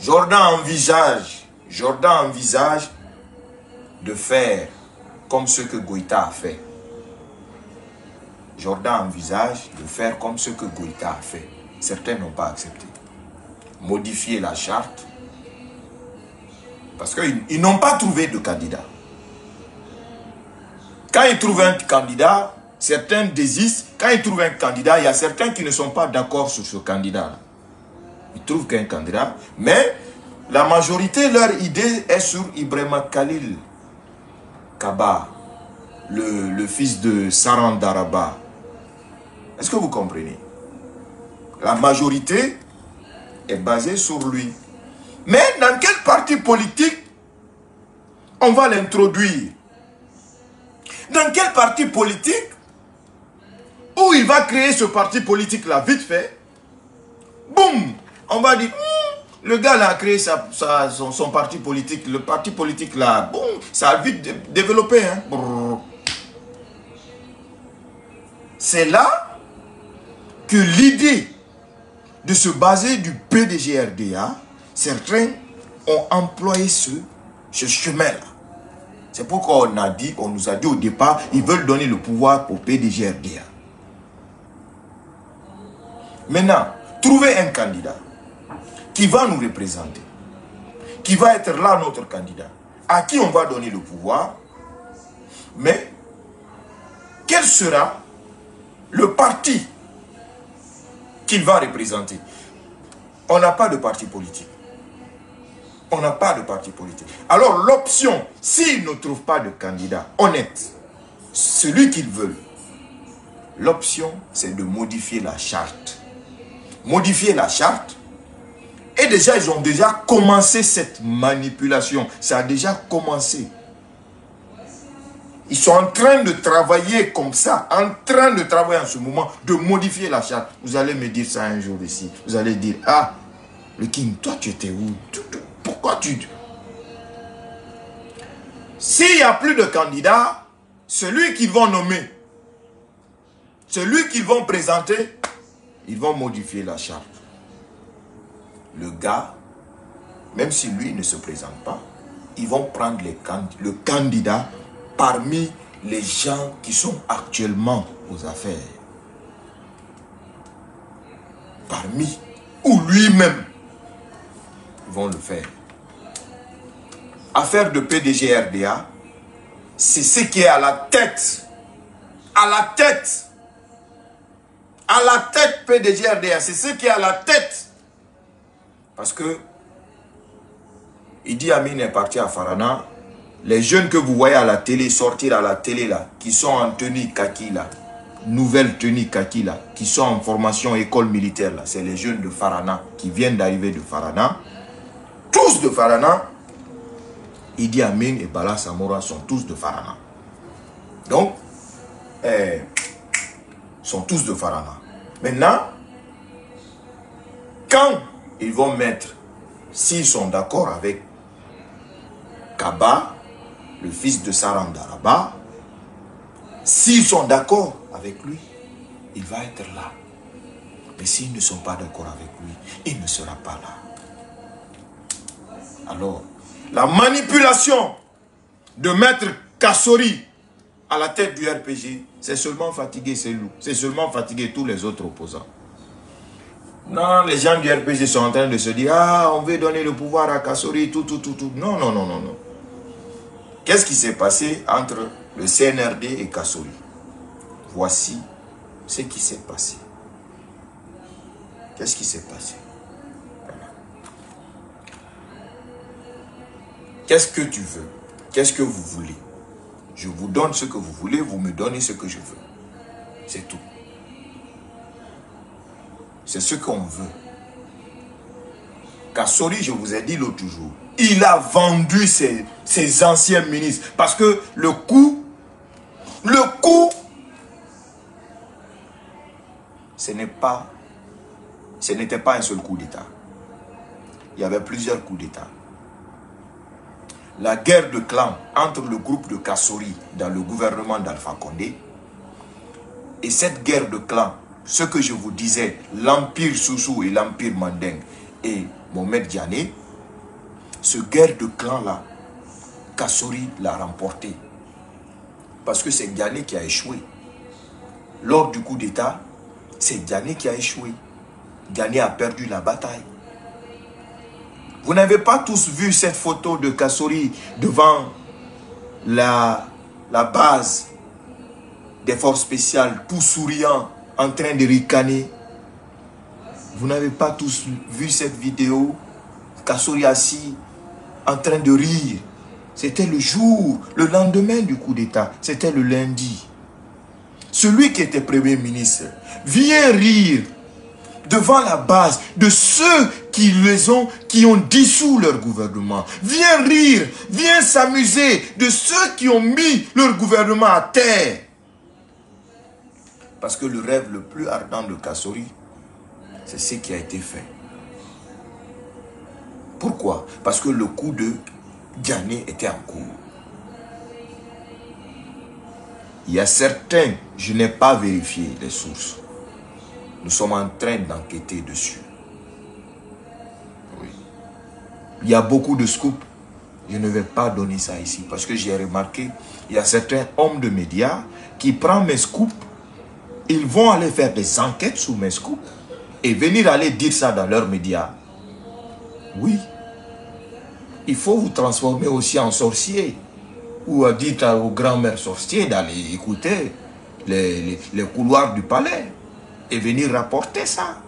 Jordan envisage, Jordan envisage de faire comme ce que Goïta a fait. Jordan envisage de faire comme ce que Goïta a fait. Certains n'ont pas accepté. Modifier la charte. Parce qu'ils n'ont pas trouvé de candidat. Quand ils trouvent un candidat, certains désistent. Quand ils trouvent un candidat, il y a certains qui ne sont pas d'accord sur ce candidat. Ils trouvent qu'un candidat, mais la majorité, leur idée est sur Ibrahim Khalil Kaba, le, le fils de Saran Daraba. Est-ce que vous comprenez? La majorité est basée sur lui. Mais dans quel parti politique on va l'introduire? Dans quel parti politique où il va créer ce parti politique-là? Vite fait, boum, on va dire, hmm, le gars là a créé son, parti politique, le parti politique là, boum, ça a vite développé. Hein. C'est là que l'idée de se baser du PDGRDA, certains ont employé ce, chemin-là. C'est pourquoi on a dit, on nous a dit au départ, ils veulent donner le pouvoir au PDGRDA. Maintenant, trouver un candidat. qui va nous représenter, qui va être là notre candidat, à qui on va donner le pouvoir, mais quel sera le parti qu'il va représenter? On n'a pas de parti politique. On n'a pas de parti politique. Alors l'option, s'il ne trouve pas de candidat honnête, celui qu'ils veulent, l'option c'est de modifier la charte. Modifier la charte. Et déjà, ils ont déjà commencé cette manipulation. Ça a déjà commencé. Ils sont en train de travailler comme ça, en train de travailler en ce moment, de modifier la charte. Vous allez me dire ça un jour ici. Vous allez dire, ah, le king, toi tu étais où? Pourquoi tu... S'il n'y a plus de candidats, celui qu'ils vont nommer, celui qu'ils vont présenter, ils vont modifier la charte. Le gars, même si lui ne se présente pas, ils vont prendre le candidat parmi les gens qui sont actuellement aux affaires. Parmi, ou lui-même, vont le faire. Affaire de PDG RDA, c'est ce qui est à la tête. À la tête. À la tête PDG RDA, c'est ce qui est à la tête. Parce que Idi Amin est parti à Farana, les jeunes que vous voyez à la télé, sortir à la télé qui sont en tenue kaki nouvelle tenue kaki qui sont en formation école militaire c'est les jeunes de Farana, qui viennent d'arriver de Farana. Tous de Farana, Idi Amin et Bala Samora sont tous de Farana. Donc, eh, sont tous de Farana. Maintenant, quand ils vont mettre, s'ils sont d'accord avec Kaba, le fils de Sarandaraba, s'ils sont d'accord avec lui, il va être là. Mais s'ils ne sont pas d'accord avec lui, il ne sera pas là. Alors, la manipulation de mettre Kassori à la tête du RPG, c'est seulement fatiguer ses loups. C'est seulement fatiguer tous les autres opposants. Non, les gens du RPG sont en train de se dire, ah, on veut donner le pouvoir à Kassori, tout, tout, tout, tout. Non, non, non, non, non. Qu'est-ce qui s'est passé entre le CNRD et Kassori? Voici ce qui s'est passé. Qu'est-ce qui s'est passé? Qu'est-ce que tu veux? Qu'est-ce que vous voulez? Je vous donne ce que vous voulez, vous me donnez ce que je veux. C'est tout. C'est ce qu'on veut. Kassori, je vous ai dit l'autre jour, il a vendu ses, anciens ministres. Parce que le coup, le coup, ce n'est pas, ce n'était pas un seul coup d'État. Il y avait plusieurs coups d'État. La guerre de clan entre le groupe de Kassori dans le gouvernement d'Alpha Condé et cette guerre de clan, ce que je vous disais, l'Empire Soussou et l'Empire Mandeng et Mohamed Diané, ce guerre de clan-là, Kassori l'a remporté. Parce que c'est Diané qui a échoué. Lors du coup d'État, c'est Diané qui a échoué. Diané a perdu la bataille. Vous n'avez pas tous vu cette photo de Kassori devant la, base des forces spéciales, tout souriant, en train de ricaner. Vous n'avez pas tous vu cette vidéo Kassori assis en train de rire. C'était le jour, le lendemain du coup d'État. C'était le lundi. Celui qui était Premier ministre vient rire devant la base de ceux qui les ont, qui ont dissous leur gouvernement. Viens rire, viens s'amuser de ceux qui ont mis leur gouvernement à terre. Parce que le rêve le plus ardent de Kassori, c'est ce qui a été fait. Pourquoi? Parce que le coup de Diané était en cours. Il y a certains, je n'ai pas vérifié les sources. Nous sommes en train d'enquêter dessus. Oui. Il y a beaucoup de scoops. Je ne vais pas donner ça ici parce que j'ai remarqué, il y a certains hommes de médias qui prennent mes scoops, ils vont aller faire des enquêtes sur mes scoops et venir aller dire ça dans leurs médias Oui. Il faut vous transformer aussi en sorcier. Ou à dites aux grands-mères sorciers d'aller écouter les, couloirs du palais et venir rapporter ça.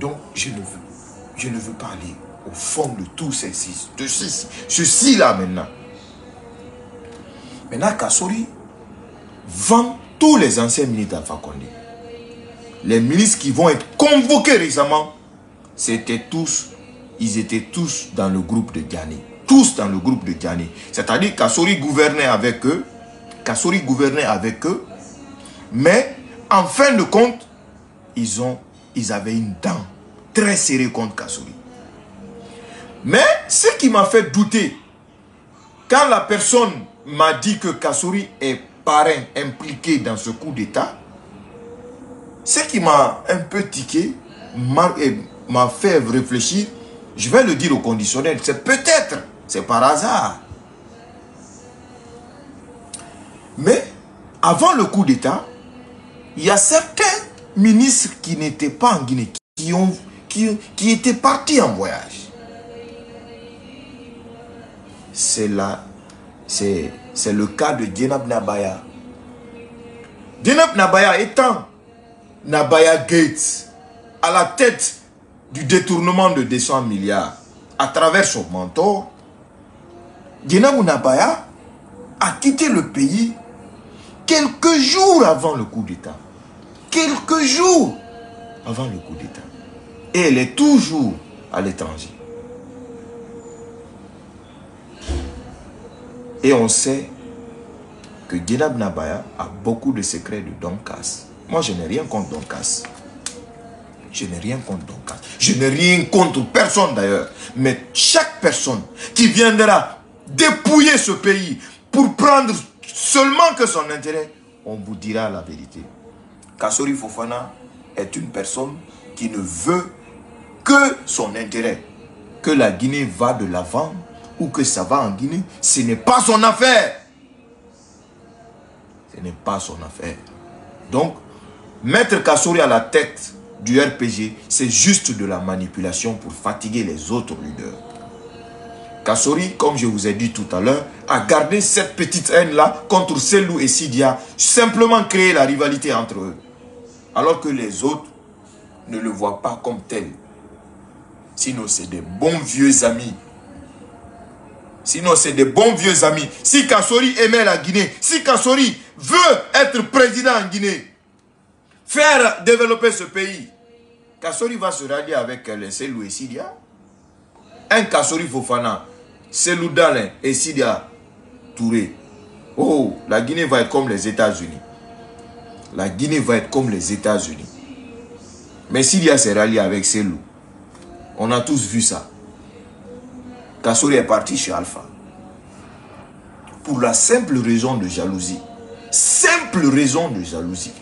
Donc, je ne veux, je ne veux pas aller au fond de tout ceci, de ceci, ceci là maintenant. Maintenant, Kassori vend tous les anciens militaires d'Alpha Les milices qui vont être convoqués récemment, c'était tous, ils étaient tous dans le groupe de Diani. Tous dans le groupe de Diani. C'est-à-dire Kassori gouvernait avec eux, Kassori gouvernait avec eux, mais en fin de compte, ils, ont, ils avaient une dent très serrée contre Kassori. Mais ce qui m'a fait douter, quand la personne m'a dit que Kassori est parrain impliqué dans ce coup d'État, ce qui m'a un peu tiqué, m'a fait réfléchir, je vais le dire au conditionnel, c'est peut-être, c'est par hasard. Mais avant le coup d'État, il y a certains ministres qui n'étaient pas en Guinée, qui, ont, qui, étaient partis en voyage. C'est c'est le cas de Dienab Nabaya. Dienab Nabaya étant Nabaya Gates à la tête du détournement de 200 milliards à travers son mentor, Dienab Nabaya a quitté le pays quelques jours avant le coup d'État. Quelques jours avant le coup d'État. Et elle est toujours à l'étranger. Et on sait que Gilab Nabaya a beaucoup de secrets de Donkas. Moi, je n'ai rien contre Donkas. Je n'ai rien contre Donkas. Je n'ai rien contre personne d'ailleurs. Mais chaque personne qui viendra dépouiller ce pays pour prendre seulement que son intérêt, on vous dira la vérité. Kassori Fofana est une personne qui ne veut que son intérêt. Que la Guinée va de l'avant ou que ça va en Guinée, ce n'est pas son affaire. Ce n'est pas son affaire. Donc, mettre Kassori à la tête du RPG, c'est juste de la manipulation pour fatiguer les autres leaders. Kassori, comme je vous ai dit tout à l'heure, a gardé cette petite haine-là contre Selou et Sidia, simplement créer la rivalité entre eux. Alors que les autres ne le voient pas comme tel. Sinon, c'est des bons vieux amis Sinon, c'est des bons vieux amis. Si Kassori aimait la Guinée, si Kassori veut être président en Guinée, faire développer ce pays, Kassori va se rallier avec les Selou et Sidia. Un Kassori Fofana, Selou Dalin et Sidia Touré. Oh, la Guinée va être comme les États-Unis. La Guinée va être comme les États-Unis. Mais Sidia s'est rallié avec Selou. On a tous vu ça. Kassouri est parti chez Alpha. Pour la simple raison de jalousie. Simple raison de jalousie.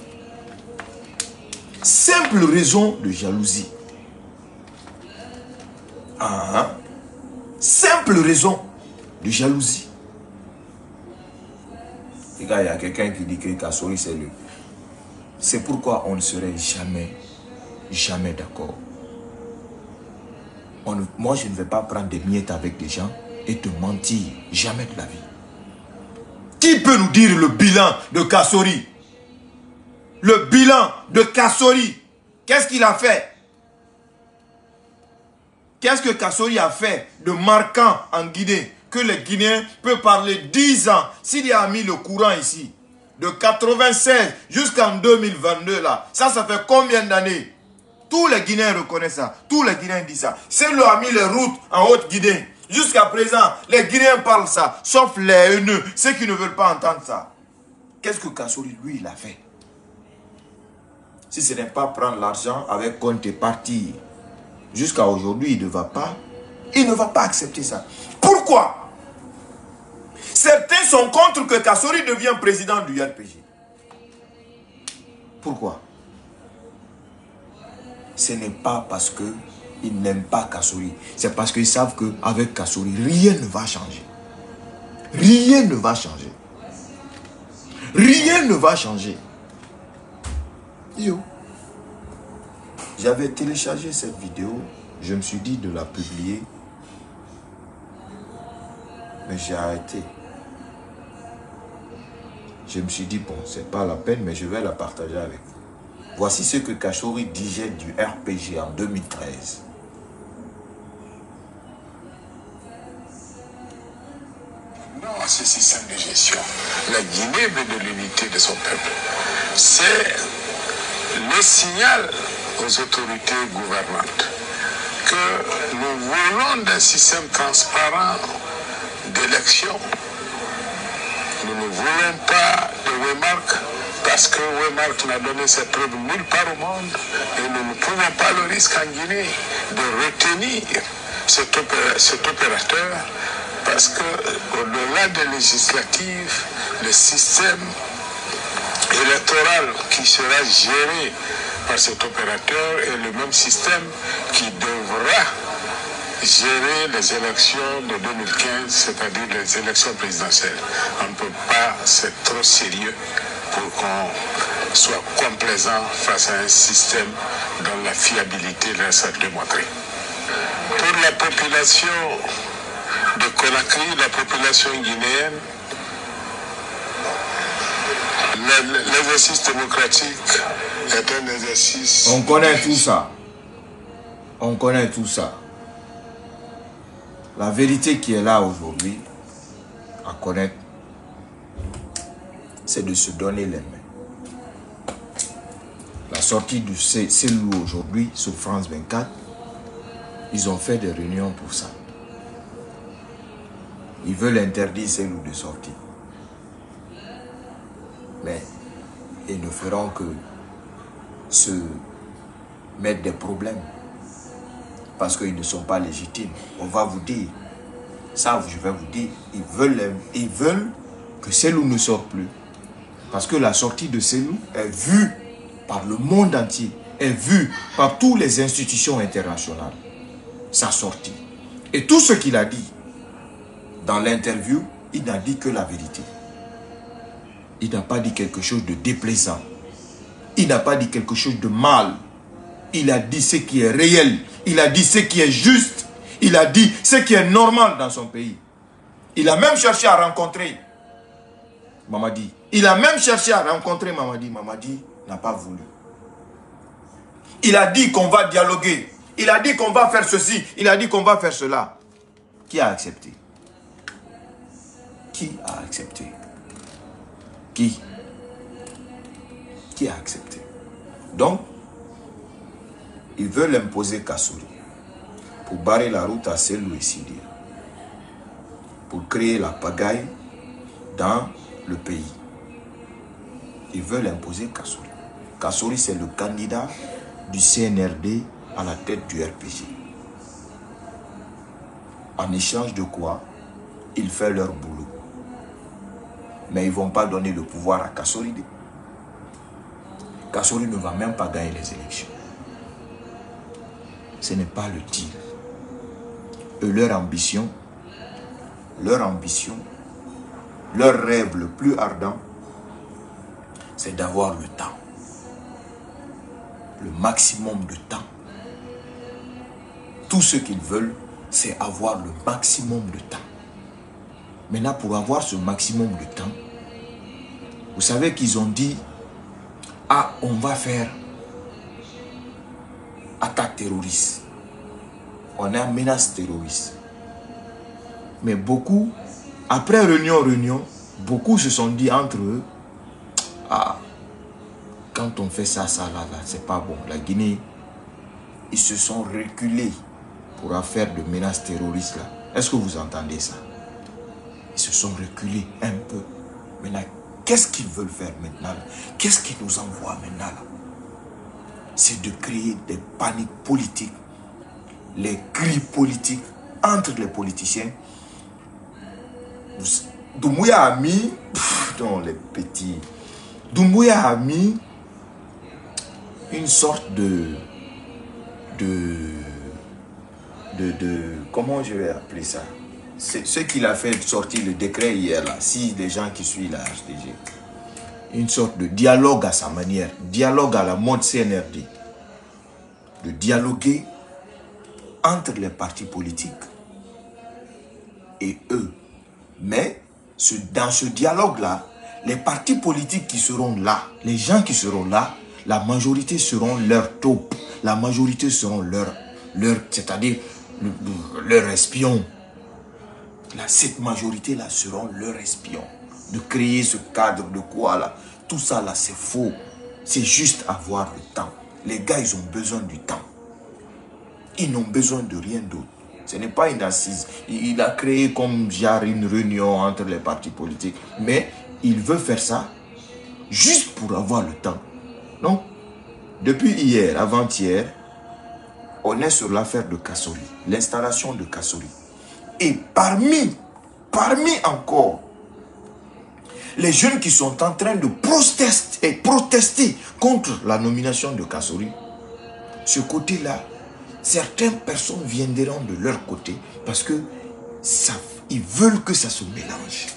Simple raison de jalousie. Ah, simple raison de jalousie. Il y a quelqu'un qui dit que Kassouri c'est le... C'est pourquoi on ne serait jamais, jamais d'accord moi, je ne vais pas prendre des miettes avec des gens et te mentir. Jamais de la vie. Qui peut nous dire le bilan de Kassori? Le bilan de Kassori. Qu'est-ce qu'il a fait? Qu'est-ce que Kassori a fait de marquant en Guinée que les Guinéens peuvent parler 10 ans s'il a mis le courant ici? De 96 jusqu'en 2022 là. Ça, ça fait combien d'années? Tous les Guinéens reconnaissent ça. Tous les Guinéens disent ça. C'est lui a mis les routes en Haute-Guinée. Jusqu'à présent, les Guinéens parlent ça, sauf les haineux, ceux qui ne veulent pas entendre ça. Qu'est-ce que Kassouri, lui, il a fait? Si ce n'est pas prendre l'argent avec compte et partir, jusqu'à aujourd'hui, il ne va pas, il ne va pas accepter ça. Pourquoi? Certains sont contre que Kassouri devienne président du RPG. Pourquoi? Ce n'est pas parce qu'ils n'aiment pas Kassouri. C'est parce qu'ils savent qu'avec Kassouri, rien ne va changer. Rien ne va changer. Rien ne va changer. Yo. J'avais téléchargé cette vidéo Je me suis dit de la publier, mais j'ai arrêté. Je me suis dit, bon, c'est pas la peine, mais je vais la partager avec vous. Voici ce que Kachori disait du RPG en 2013. Non, ce système de gestion. La Guinée veut de l'unité de son peuple. C'est le signal aux autorités gouvernantes que nous voulons d'un système transparent d'élection. Voulons pas de remarques parce que Wemark n'a donné ses preuves nulle part au monde et nous ne pouvons pas le risque en Guinée de retenir cet, cet opérateur parce qu'au-delà des législatives, le système électoral qui sera géré par cet opérateur est le même système qui devra gérer les élections de 2015, c'est-à-dire les élections présidentielles. On ne peut pas, c'est trop sérieux pour qu'on soit complaisant face à un système dont la fiabilité reste à démontrer. Pour la population de Conakry, la population guinéenne, l'exercice démocratique est un exercice... On connaît tout ça. On connaît tout ça. La vérité qui est là aujourd'hui, à connaître, c'est de se donner les mains. La sortie du CELU aujourd'hui sur France 24, ils ont fait des réunions pour ça. Ils veulent interdire CELU de sortir. Mais ils ne feront que se mettre des problèmes. Parce qu'ils ne sont pas légitimes. On va vous dire. Ça, je vais vous dire. Ils veulent, ils veulent que ne sorte plus. Parce que la sortie de CELU est vue par le monde entier, est vue par toutes les institutions internationales. Sa sortie. Et tout ce qu'il a dit dans l'interview, il n'a dit que la vérité. Il n'a pas dit quelque chose de déplaisant. Il n'a pas dit quelque chose de mal. Il a dit ce qui est réel. Il a dit ce qui est juste. Il a dit ce qui est normal dans son pays. Il a même cherché à rencontrer Mamadi. Il a même cherché à rencontrer Mamadi. Mamadi n'a pas voulu. Il a dit qu'on va dialoguer. Il a dit qu'on va faire ceci. Il a dit qu'on va faire cela. Qui a accepté? Qui a accepté? Qui? Qui a accepté? Donc, ils veulent imposer Kassouri pour barrer la route à Selou et Sidia. Pour créer la pagaille dans le pays. Ils veulent imposer Kassouri. Kassouri, c'est le candidat du CNRD à la tête du RPG. En échange de quoi Ils font leur boulot. Mais ils ne vont pas donner le pouvoir à Kassouri. Kassouri ne va même pas gagner les élections. Ce n'est pas le. Et leur ambition, leur ambition, leur rêve le plus ardent, c'est d'avoir le temps. Le maximum de temps. Tout ce qu'ils veulent, c'est avoir le maximum de temps. Maintenant, pour avoir ce maximum de temps, vous savez qu'ils ont dit, ah, on va faire attaque terroriste. On a menace terroriste. Mais beaucoup, après réunion, réunion, beaucoup se sont dit entre eux, ah, quand on fait ça, ça, là, là, c'est pas bon. La Guinée, ils se sont reculés pour affaire de menaces terroristes là. Est-ce que vous entendez ça? Ils se sont reculés un peu. Maintenant, qu'est-ce qu'ils veulent faire maintenant? Qu'est-ce qu'ils nous envoient maintenant là? C'est de créer des paniques politiques, les cris politiques entre les politiciens. Doumbouya a mis, dans les petits, Doumbouya a mis une sorte de, de, de, de, comment je vais appeler ça? Ce qu'il a fait sortir le décret hier là, si les gens qui suivent la HDG. Une sorte de dialogue à sa manière, dialogue à la mode CNRD. De dialoguer entre les partis politiques et eux. Mais dans ce dialogue-là, les partis politiques qui seront là, les gens qui seront là, la majorité seront leur taupe, la majorité seront leur, c'est-à-dire leur espion. Là, cette majorité-là seront leur espion. De créer ce cadre de quoi là? Tout ça là, c'est faux. C'est juste avoir le temps. Les gars, ils ont besoin du temps. Ils n'ont besoin de rien d'autre. Ce n'est pas une assise. Il a créé comme genre une réunion entre les partis politiques. Mais il veut faire ça juste pour avoir le temps. Donc, depuis hier, avant-hier, on est sur l'affaire de Kassori, l'installation de Kassori. Et parmi, parmi encore, les jeunes qui sont en train de protester, protester contre la nomination de Kassori, ce côté-là, certaines personnes viendront de leur côté parce que ça, ils veulent que ça se mélange.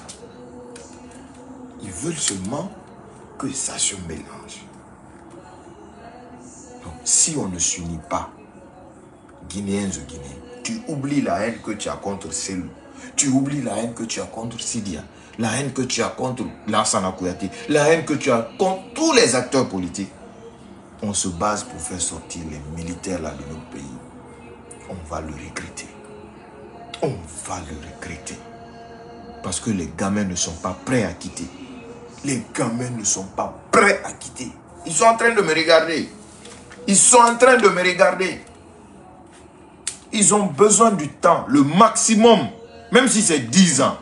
Ils veulent seulement que ça se mélange. Donc, si on ne s'unit pas, Guinéens ou Guinéens, tu oublies la haine que tu as contre Selou. Tu oublies la haine que tu as contre Sidia. La haine que tu as contre Lansana Kouyaté. La haine que tu as contre tous les acteurs politiques. On se base pour faire sortir les militaires de notre pays. On va le regretter. On va le regretter. Parce que les gamins ne sont pas prêts à quitter. Les gamins ne sont pas prêts à quitter. Ils sont en train de me regarder. Ils sont en train de me regarder. Ils ont besoin du temps, le maximum, même si c'est 10 ans.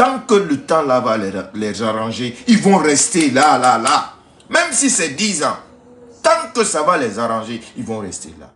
Tant que le temps là va les, arranger, ils vont rester là, là, là. Même si c'est 10 ans. Tant que ça va les arranger, ils vont rester là.